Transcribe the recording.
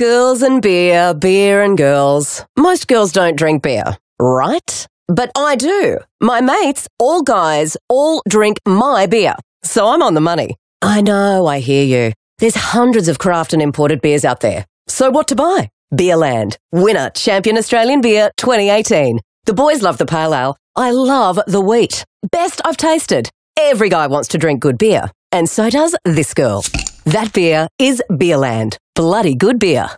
Girls and beer, beer and girls. Most girls don't drink beer, right? But I do. My mates, all guys, all drink my beer. So I'm on the money. I know, I hear you. There's hundreds of craft and imported beers out there. So what to buy? Beerland. Winner, Champion Australian Beer 2018. The boys love the pale ale. I love the wheat. Best I've tasted. Every guy wants to drink good beer. And so does this girl. That beer is Beerland. Bloody good beer.